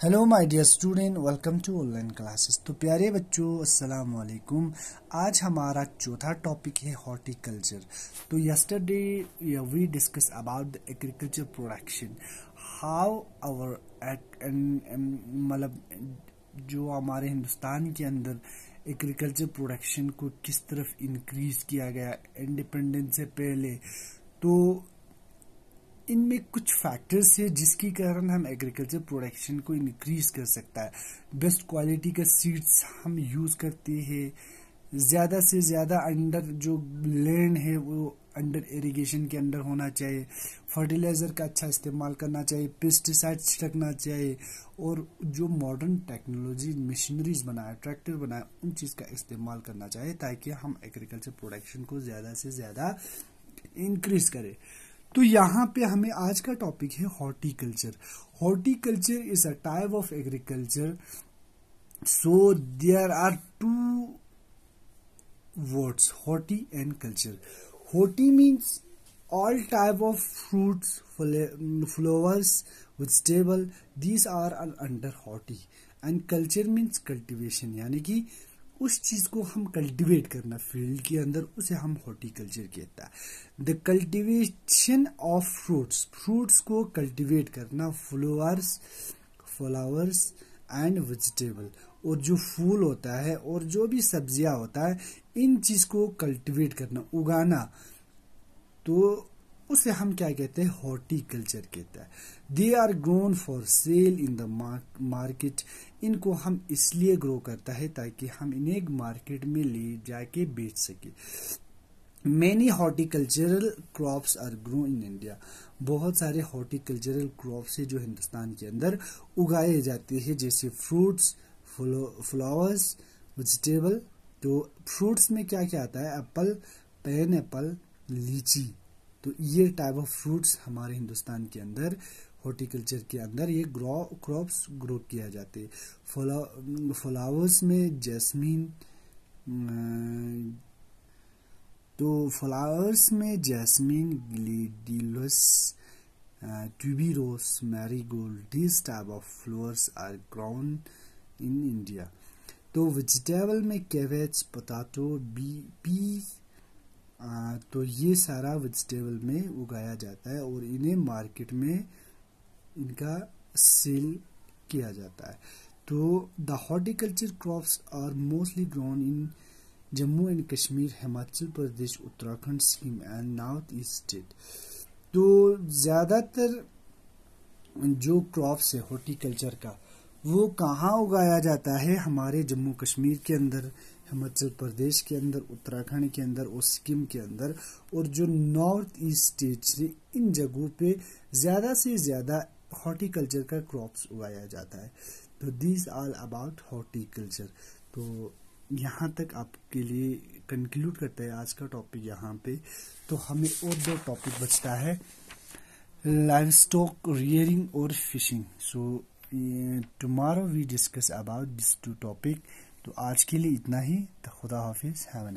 Hello my dear student welcome to online classes तो प्यारे बच्चों, अस्सलाम वालेकुम आज हमारा चौथा टॉपिक है हॉर्टिकल्चर तो yesterday we discuss about the agriculture production how our मतलब जो हमारे हिंदुस्तान के अंदर एग्रीकल्चर प्रोडक्शन को किस तरफ़ इंक्रीज किया गया इंडिपेंडेंस से पहले तो इनमें कुछ फैक्टर्स है जिसके कारण हम एग्रीकल्चर प्रोडक्शन को इंक्रीज कर सकता है। बेस्ट क्वालिटी का सीड्स हम यूज़ करते हैं। ज़्यादा से ज़्यादा अंडर जो लैंड है, वो अंडर इरिगेशन के अंडर होना चाहिए। फर्टिलाइज़र का अच्छा इस्तेमाल करना चाहिए पेस्टिसाइड्स छिड़कना चाहिए और जो मॉडर्न टेक्नोलॉजी मशीनरीज बनाए ट्रैक्टर बनाए, उन चीज़ का इस्तेमाल करना चाहिए ताकि हम एग्रीकल्चर प्रोडक्शन को ज़्यादा से ज़्यादा इंक्रीज करें। तो यहाँ पे हमें आज का टॉपिक है horticulture horticulture is a type of agriculture so there are two words horti and culture horti means all type of fruits flowers vegetable these are under horti and culture means cultivation यानी कि उस चीज़ को हम cultivate करना field के अंदर उसे हम हॉर्टिकल्चर कहता है। The cultivation of fruits fruits को कल्टीवेट करना फ्लोअर्स फ्लावर्स एंड वेजिटेबल और जो फूल होता है, और जो भी सब्ज़ियाँ होता है, इन चीज़ को कल्टीवेट करना, उगाना। तो उसे हम क्या कहते हैं? हॉर्टिकल्चर कहते हैं। They are grown for sale in the market इनको हम इसलिए ग्रो करता है ताकि हम इन्हें मार्केट में ले जाके बेच सके। Many horticultural crops are grow in India बहुत सारे हॉर्टिकल्चरल क्रॉप्स है जो हिंदुस्तान के अंदर उगाए जाते हैं, जैसे फ्रूट्स फ्लावर्स वेजिटेबल तो फ्रूट्स में क्या क्या आता है? एप्पल पैन एप्पल लीची। तो ये टाइप ऑफ़ फ्रूट्स हमारे हिंदुस्तान के अंदर हॉर्टिकल्चर के अंदर ये ग्रो क्रॉप्स ग्रो किया जाते फ्लावर्स में जैस्मीन तो फ्लावर्स में jasmine gladiolus tuberose marigold this type of flowers are ground in India तो वेजिटेबल में कैबेज पोटैटो बी पीस आ, तो ये सारा वेजिटेबल में उगाया जाता है और इन्हें मार्केट में इनका सेल किया जाता है। तो the horticulture crops are mostly grown in Jammu and Kashmir Himachal Pradesh Uttarakhand Sikkim and north east state तो ज़्यादातर जो क्रॉप्स है हॉर्टिकल्चर का वो कहाँ उगाया जाता है? हमारे जम्मू कश्मीर के अंदर, हिमाचल प्रदेश के अंदर, उत्तराखंड के अंदर और सिक्किम के अंदर और जो नॉर्थ ईस्ट स्टेट्स है इन जगहों पे ज़्यादा से ज़्यादा हॉर्टिकल्चर का क्रॉप्स उगाया जाता है। तो दिस ऑल अबाउट हॉर्टिकल्चर। तो यहाँ तक आपके लिए कंक्लूड करते हैं आज का टॉपिक यहाँ पे। तो हमें और दो टॉपिक बचता है लाइव स्टॉक रियरिंग और fishing so tomorrow we discuss about this two topic तो आज के लिए इतना ही। तो खुदा हाफिज। हैव